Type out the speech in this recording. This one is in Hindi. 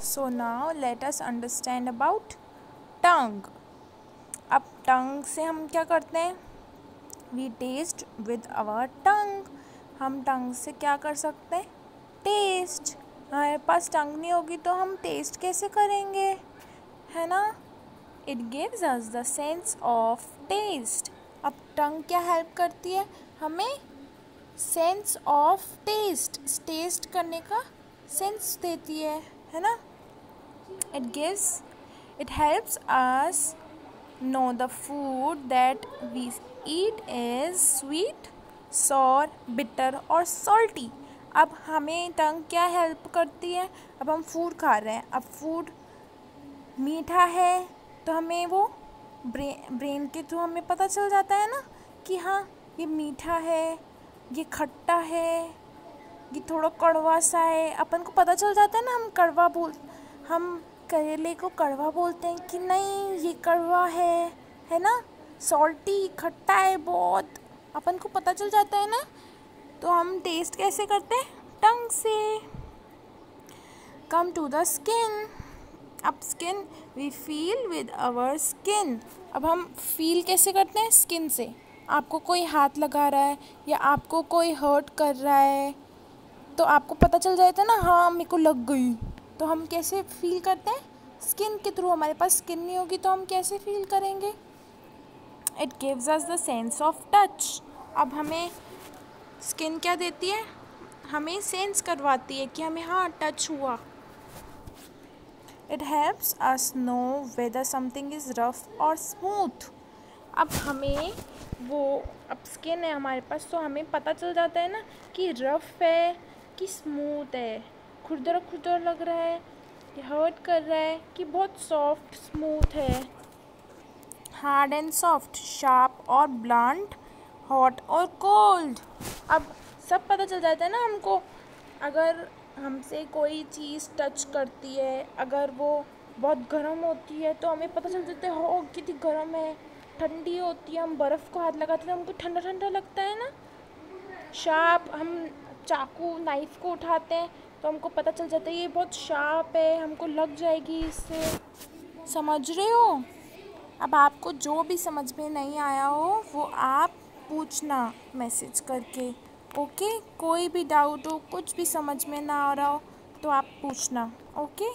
So now let us understand about tongue अब टंग से हम क्या करते हैं? We taste with our tongue हम टंग से क्या कर सकते हैं? टेस्ट हमारे पास टंग नहीं होगी तो हम टेस्ट कैसे करेंगे? है ना? It gives us the sense of taste अब टंग क्या हेल्प करती है? हमें सेंस ऑफ़ टेस्ट टेस्ट करने का सेंस देती है है ना? It gives it helps us know the food that we eat is sweet sour bitter और सॉल्टी अब हमें टंग क्या हेल्प करती है? अब हम फ़ूड खा रहे हैं. अब फ़ूड मीठा है तो हमें वो ब्रेन ब्रेन के थ्रू हमें पता चल जाता है ना कि हाँ ये मीठा है, ये खट्टा है, ये थोड़ा कड़वा सा है. अपन को पता चल जाता है ना हम कड़वा बोल हम करेले को कड़वा बोलते हैं कि नहीं, ये कड़वा है है ना? सॉल्टी खट्टा है बहुत। अपन को पता चल जाता है ना? तो हम टेस्ट कैसे करते हैं? टंग से। कम टू द स्किन अब skin we feel with our skin अब हम फील कैसे करते हैं? स्किन से। आपको कोई हाथ लगा रहा है या आपको कोई हर्ट कर रहा है तो आपको पता चल जाता है ना हाँ मेरे को लग गई। तो हम कैसे फील करते हैं? स्किन के थ्रू हमारे पास स्किन नहीं होगी तो हम कैसे फील करेंगे? It gives us the sense of touch अब हमें स्किन क्या देती है? हमें सेंस करवाती है कि हमें हाँ टच हुआ। It helps us know whether something is rough और स्मूथ अब हमें वो, अब स्किन है हमारे पास तो हमें पता चल जाता है ना कि रफ़ है कि स्मूथ है। खुरदरा खुरदरा लग रहा है कि हर्ट कर रहा है कि बहुत सॉफ्ट स्मूथ है। हार्ड एंड सॉफ्ट शार्प और ब्लंट हॉट और कोल्ड अब सब पता चल जाता है ना हमको अगर हमसे कोई चीज़ टच करती है अगर वो बहुत गर्म होती है तो हमें पता चल जाता है हो कितनी गर्म है ठंडी होती है। हम बर्फ़ को हाथ लगाते हैं हमको ठंडा ठंडा लगता है ना। शार्प हम चाकू नाइफ़ को उठाते हैं तो हमको पता चल जाता है ये बहुत शार्प है, हमको लग जाएगी इससे। समझ रहे हो? अब आपको जो भी समझ में नहीं आया हो, वो आप पूछना मैसेज करके ओके कोई भी डाउट हो, कुछ भी समझ में ना आ रहा हो तो आप पूछना ओके